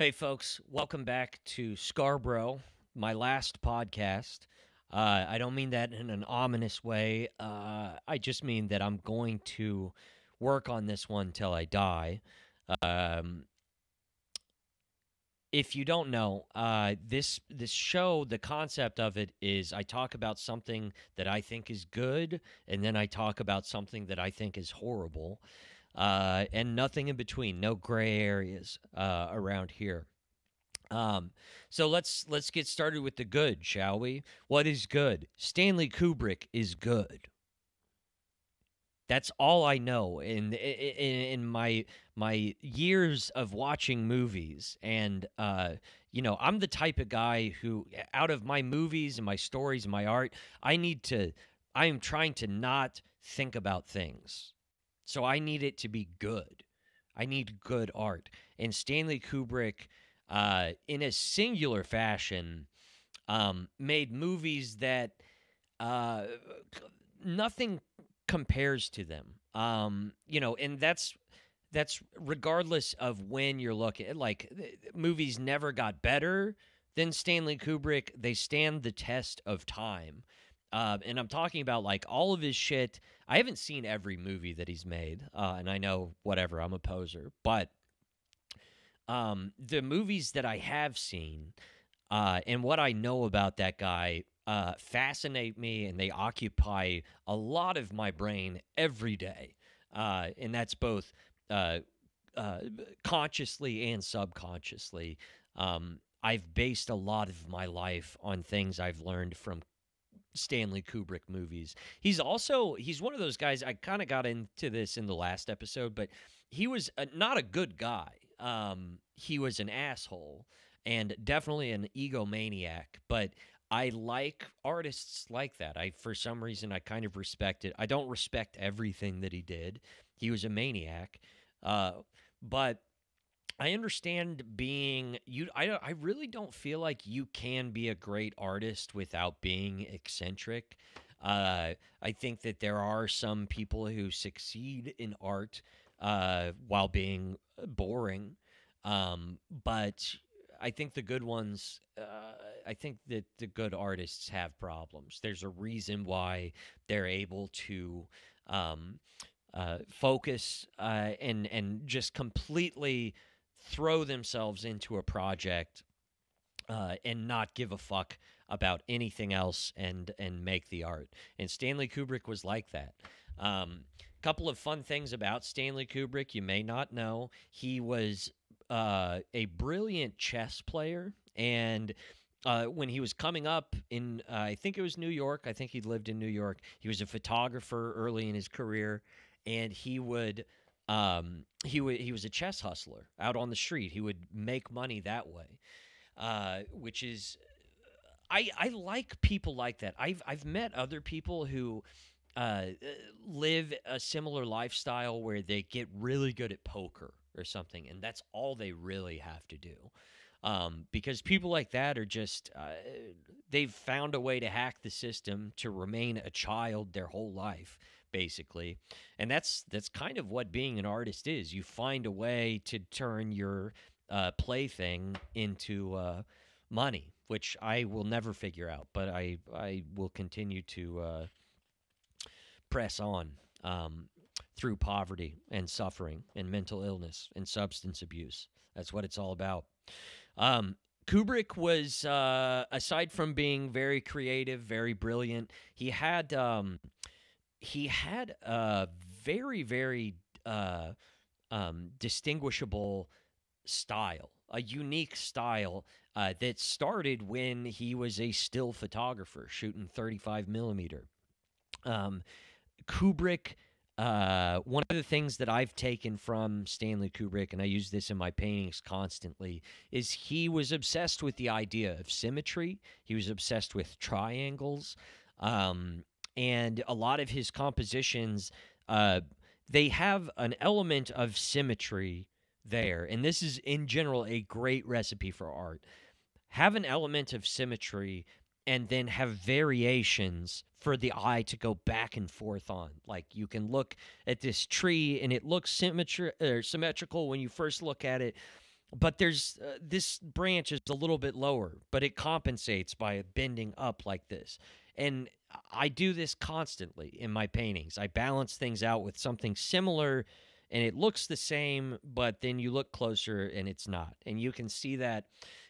Hey, folks, welcome back to Scarbrough, my last podcast. Uh, I don't mean that in an ominous way. Uh, I just mean that I'm going to work on this one till I die. Um, if you don't know, uh, this this show, the concept of it is I talk about something that I think is good, and then I talk about something that I think is horrible, uh, and nothing in between, no gray areas uh, around here. Um, so let's let's get started with the good, shall we? What is good? Stanley Kubrick is good. That's all I know in in, in my my years of watching movies, and uh, you know, I'm the type of guy who, out of my movies and my stories and my art, I need to. I am trying to not think about things, so I need it to be good. I need good art, and Stanley Kubrick, uh, in a singular fashion, um, made movies that uh, nothing compares to them. Um, you know, and that's that's regardless of when you're looking. Like movies never got better than Stanley Kubrick. They stand the test of time. Uh, and I'm talking about like all of his shit. I haven't seen every movie that he's made, uh, and I know whatever. I'm a poser, but um, the movies that I have seen uh, and what I know about that guy uh, fascinate me and they occupy a lot of my brain every day. Uh, and that's both uh, consciously and subconsciously. Um, I've based a lot of my life on things I've learned from Stanley Kubrick movies. He's also he's one of those guys. I kind of got into this in the last episode, but he was a, not a good guy. Um, he was an asshole and definitely an egomaniac. But I like artists like that. I for some reason I kind of respect it. I don't respect everything that he did. He was a maniac. Uh, but I understand being you I I really don't feel like you can be a great artist without being eccentric. Uh, I think that there are some people who succeed in art uh, while being boring. Um, but I think the good ones, uh, I think that the good artists have problems. There's a reason why they're able to um, uh, focus uh, and and just completely throw themselves into a project uh, and not give a fuck about anything else and and make the art. And Stanley Kubrick was like that. Um, couple of fun things about Stanley Kubrick you may not know. He was uh, a brilliant chess player, and uh, when he was coming up in, uh, I think it was New York. I think he lived in New York. He was a photographer early in his career, and he would. Um, he would he was a chess hustler out on the street. He would make money that way, uh, which is I I like people like that. I've I've met other people who uh, live a similar lifestyle where they get really good at poker or something, and that's all they really have to do. Um, because people like that are just uh, they've found a way to hack the system to remain a child their whole life basically and that's that's kind of what being an artist is you find a way to turn your uh, plaything into uh, money which i will never figure out but i i will continue to uh, press on um, through poverty and suffering and mental illness and substance abuse. That's what it's all about. Um, Kubrick was, uh, aside from being very creative, very brilliant, he had um, he had a very, very uh, um, distinguishable style, a unique style uh, that started when he was a still photographer shooting 35 millimeter. Um, Kubrick uh, one of the things that I've taken from Stanley Kubrick, and I use this in my paintings constantly, is he was obsessed with the idea of symmetry. He was obsessed with triangles, um, and a lot of his compositions, uh, they have an element of symmetry there, and this is in general a great recipe for art. Have an element of symmetry and then have variations for the eye to go back and forth on. Like you can look at this tree and it looks symmetri- symmetrical when you first look at it, but there's uh, this branch is a little bit lower, but it compensates by bending up like this. And I do this constantly in my paintings. I balance things out with something similar and it looks the same, but then you look closer and it's not. And you can see that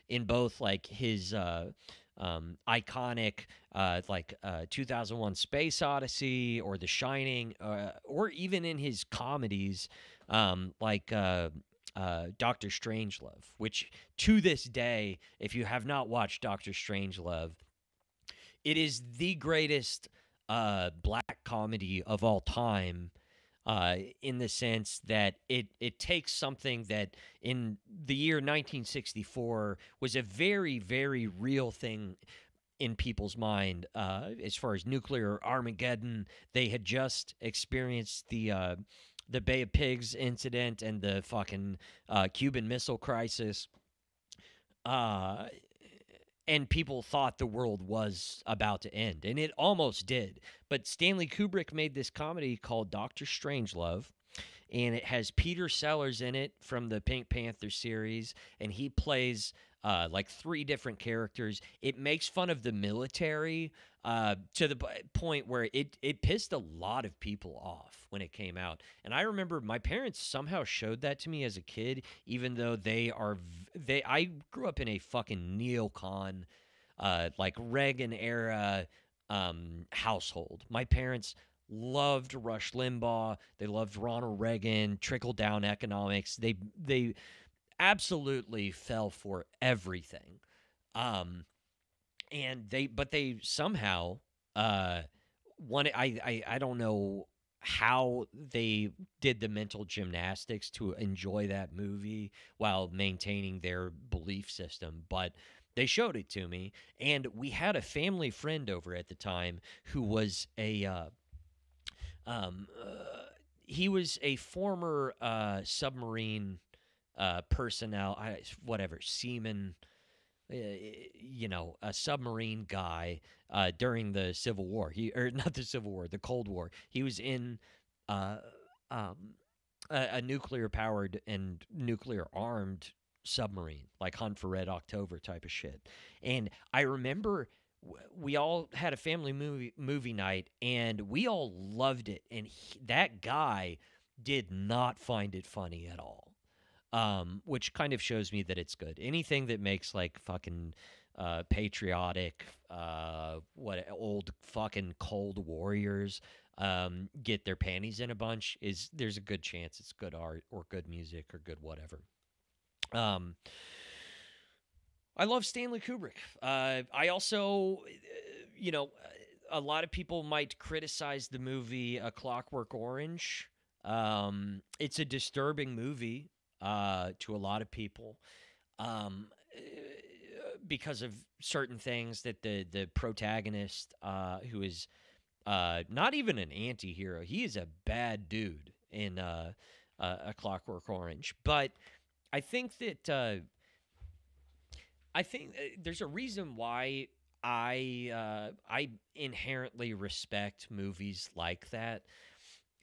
in both like his uh, um, iconic uh, like uh, 2001 Space Odyssey or The Shining, uh, or even in his comedies um, like uh, Doctor Strangelove, which to this day, if you have not watched Doctor Strangelove, it is the greatest uh, black comedy of all time. Uh, in the sense that it it takes something that in the year 1964 was a very very real thing in people's mind uh, as far as nuclear Armageddon. They had just experienced the uh, the Bay of Pigs incident and the fucking uh, Cuban Missile Crisis. Uh, and people thought the world was about to end, and it almost did. But Stanley Kubrick made this comedy called Doctor Strangelove, and it has Peter Sellers in it from the Pink Panther series, and he plays uh, like three different characters. It makes fun of the military uh, to the point where it it pissed a lot of people off when it came out. And I remember my parents somehow showed that to me as a kid, even though they are they. I grew up in a fucking neocon, uh, like Reagan era um, household. My parents loved Rush Limbaugh. They loved Ronald Reagan, trickle down economics. They they absolutely fell for everything. Um, and they but they somehow uh one I, I I don't know how they did the mental gymnastics to enjoy that movie while maintaining their belief system but they showed it to me and we had a family friend over at the time who was a uh, um uh, he was a former uh, submarine uh, personnel I, whatever seaman uh, you know, a submarine guy uh, during the Civil War. He or not the Civil War, the Cold War. He was in uh, um, a, a nuclear powered and nuclear armed submarine, like Hunt for Red October type of shit. And I remember we all had a family movie movie night, and we all loved it. And he, that guy did not find it funny at all um, which kind of shows me that it's good. Anything that makes like fucking uh, patriotic, uh, what old fucking cold warriors um, get their panties in a bunch is there's a good chance it's good art or good music or good whatever. Um, I love Stanley Kubrick. Uh, I also, uh, you know, a lot of people might criticize the movie A Clockwork Orange. Um, it's a disturbing movie uh, to a lot of people um, eh, because of certain things that the the protagonist, uh, who is uh, not even an anti-hero, he is a bad dude in uh, a Clockwork Orange. But I think that uh, I think eh, there's a reason why I uh, I inherently respect movies like that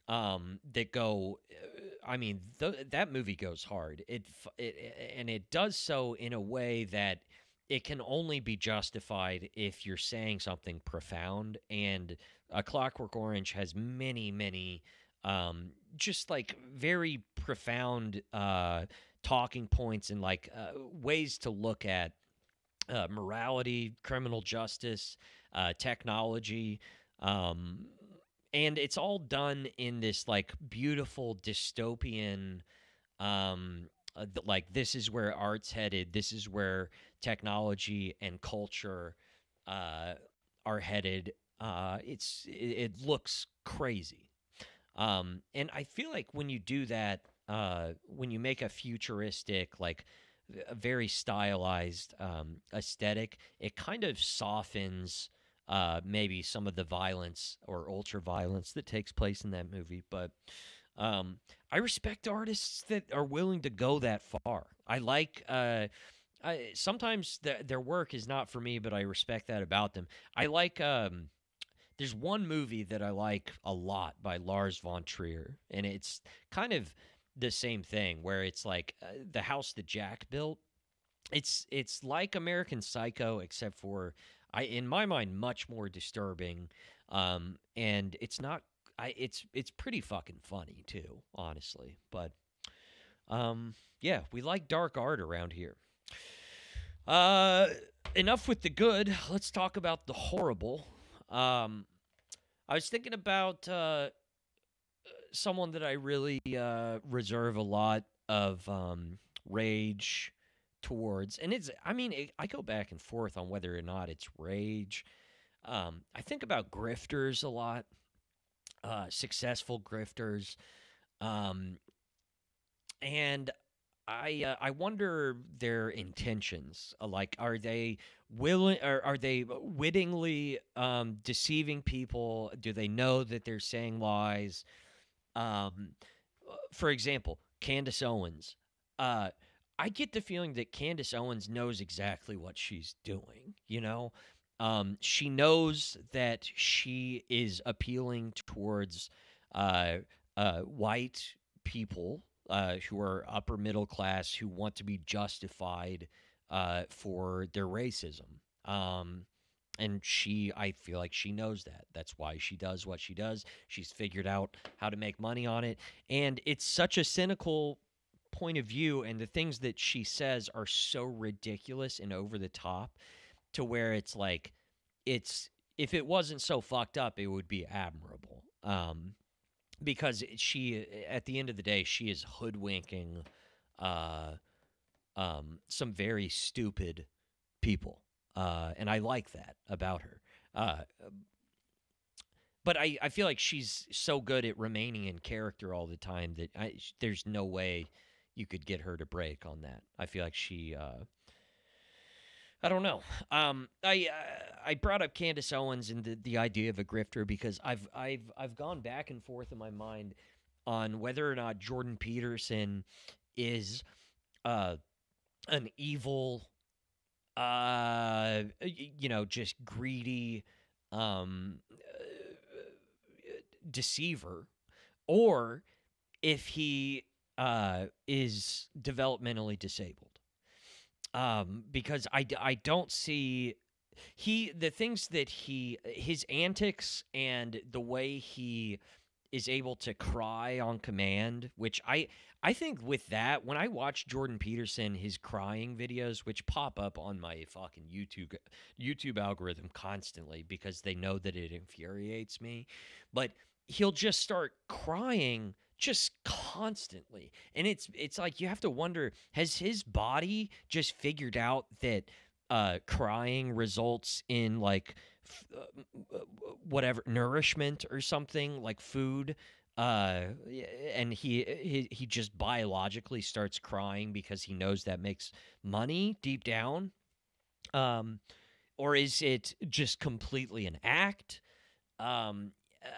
um, that go. I mean, th- that movie goes hard. It, it and it does so in a way that it can only be justified if you're saying something profound. And a Clockwork Orange has many, many, um, just like very profound uh, talking points and like uh, ways to look at uh, morality, criminal justice, uh, technology. Um, and it's all done in this like beautiful dystopian um uh, like this is where art's headed this is where technology and culture uh are headed uh it's it, it looks crazy um and i feel like when you do that uh when you make a futuristic like a very stylized um aesthetic it kind of softens uh, maybe some of the violence or ultra violence that takes place in that movie. But um, I respect artists that are willing to go that far. I like. Uh, I, sometimes th- their work is not for me, but I respect that about them. I like. Um, there's one movie that I like a lot by Lars von Trier, and it's kind of the same thing where it's like uh, the house that Jack built. It's it's like American Psycho except for I in my mind much more disturbing. Um, and it's not I it's it's pretty fucking funny too, honestly. But um, yeah, we like dark art around here. Uh, enough with the good. Let's talk about the horrible. Um, I was thinking about uh, someone that I really uh, reserve a lot of um, rage towards, and it's. I mean, it, I go back and forth on whether or not it's rage. Um, I think about grifters a lot, uh, successful grifters, um, and I uh, I wonder their intentions. Like, are they willing? Are, are they wittingly um, deceiving people? Do they know that they're saying lies? Um, for example, Candace Owens. Uh, I get the feeling that Candace Owens knows exactly what she's doing. You know, um, she knows that she is appealing towards uh, uh, white people uh, who are upper middle class who want to be justified uh, for their racism. Um, and she, I feel like she knows that. That's why she does what she does. She's figured out how to make money on it. And it's such a cynical point of view. And the things that she says are so ridiculous and over the top to where it's like, it's, if it wasn't so fucked up, it would be admirable. Um, because she at the end of the day she is hoodwinking uh um some very stupid people uh and i like that about her uh but I, I feel like she's so good at remaining in character all the time that I, there's no way you could get her to break on that. I feel like she uh, I don't know. Um, I I brought up Candace Owens and the, the idea of a grifter because I've I've I've gone back and forth in my mind on whether or not Jordan Peterson is uh, an evil, uh, you know, just greedy um, deceiver, or if he uh, is developmentally disabled. Um, because I, I don't see he the things that he his antics and the way he is able to cry on command which i i think with that when i watch jordan peterson his crying videos which pop up on my fucking youtube youtube algorithm constantly because they know that it infuriates me but he'll just start crying just constantly. And it's it's like you have to wonder has his body just figured out that uh crying results in like uh, uh whatever nourishment or something like food uh and he, he he just biologically starts crying because he knows that makes money deep down. Um or is it just completely an act? Um uh,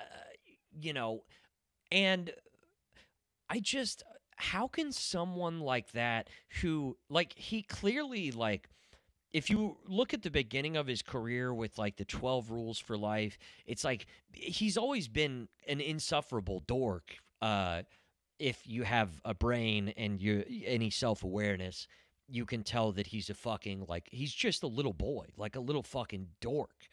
you know and I just how can someone like that who like he clearly like if you look at the beginning of his career with like the 12 rules for life it's like he's always been an insufferable dork uh if you have a brain and you any self-awareness you can tell that he's a fucking like he's just a little boy like a little fucking dork.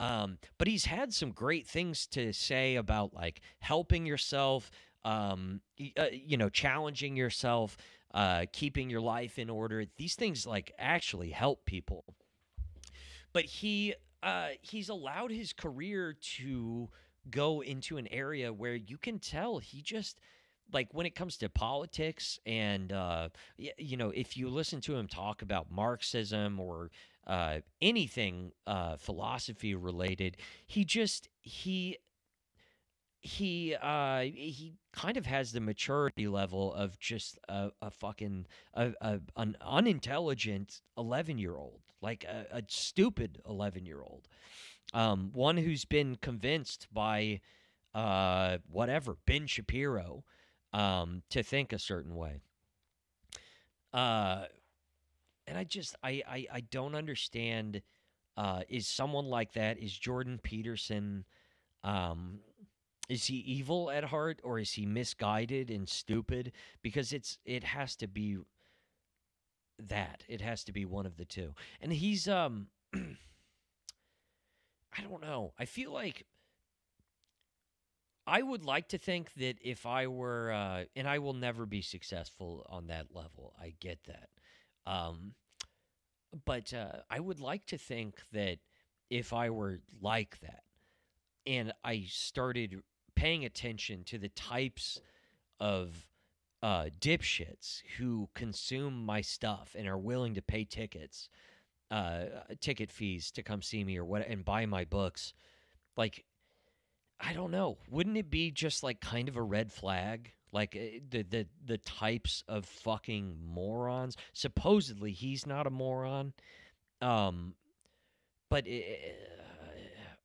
Um but he's had some great things to say about like helping yourself um, uh, you know, challenging yourself, uh, keeping your life in order. These things like actually help people. But he uh, he's allowed his career to go into an area where you can tell he just like when it comes to politics and uh, you know if you listen to him talk about marxism or uh, anything uh, philosophy related he just he he uh he kind of has the maturity level of just a, a fucking a, a, an unintelligent 11 year old like a, a stupid 11 year old um one who's been convinced by uh whatever ben shapiro um to think a certain way. Uh and i just i i, I don't understand uh is someone like that is jordan peterson um is he evil at heart or is he misguided and stupid? Because it's it has to be that. It has to be one of the two. And he's um I don't know. I feel like I would like to think that if I were, uh, and I will never be successful on that level. I get that. Um, but uh, I would like to think that if I were like that and I started paying attention to the types of uh, dipshits who consume my stuff and are willing to pay tickets, uh, ticket fees to come see me or what, and buy my books, like I don't know. Wouldn't it be just like kind of a red flag? Like eh, the the the types of fucking morons. Supposedly he's not a moron, um, but it,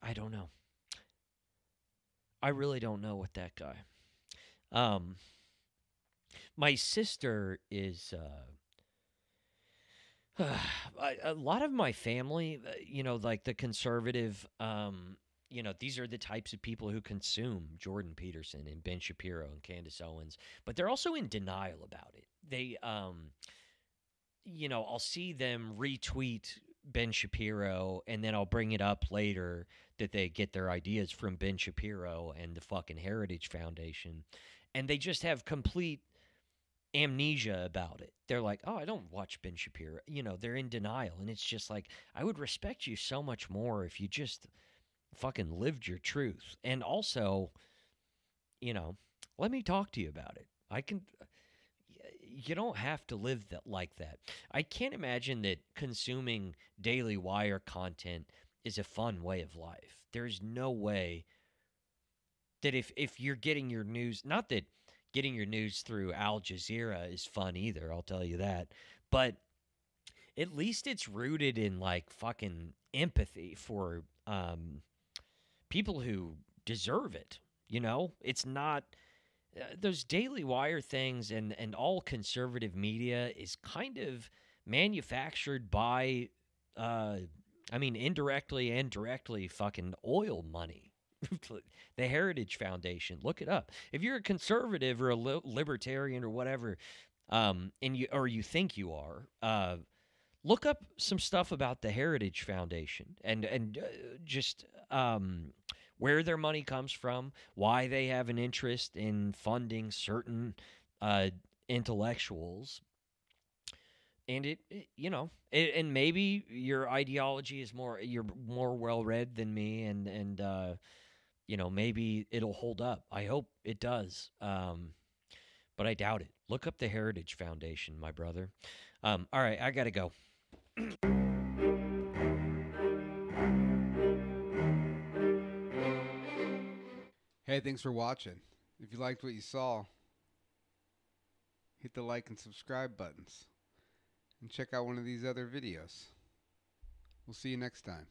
I don't know. I really don't know what that guy. Um, my sister is. Uh, a lot of my family, uh, you know, like the conservative um, you know, these are the types of people who consume Jordan Peterson and Ben Shapiro and Candace Owens, but they're also in denial about it. They, um, you know, I'll see them retweet Ben Shapiro and then I'll bring it up later that they get their ideas from Ben Shapiro and the fucking Heritage Foundation. And they just have complete amnesia about it. They're like, oh, I don't watch Ben Shapiro. You know, they're in denial. And it's just like, I would respect you so much more if you just fucking lived your truth. And also, you know, let me talk to you about it. I can you don't have to live that like that. I can't imagine that consuming Daily Wire content is a fun way of life. There's no way that if if you're getting your news, not that getting your news through Al Jazeera is fun either, I'll tell you that. But at least it's rooted in like fucking empathy for um people who deserve it. You know, it's not uh, those Daily Wire things and and all conservative media is kind of manufactured by, uh, I mean, indirectly and directly, fucking oil money. the Heritage Foundation. Look it up. If you're a conservative or a li- libertarian or whatever, um, and you or you think you are, uh, look up some stuff about the Heritage Foundation and and uh, just um, where their money comes from, why they have an interest in funding certain uh, intellectuals. And it, it you know, it, and maybe your ideology is more you're more well read than me, and and uh, you know maybe it'll hold up. I hope it does, um, but I doubt it. Look up the Heritage Foundation, my brother. Um, all right, I gotta go. Hey, thanks for watching. If you liked what you saw, hit the like and subscribe buttons. And check out one of these other videos. We'll see you next time.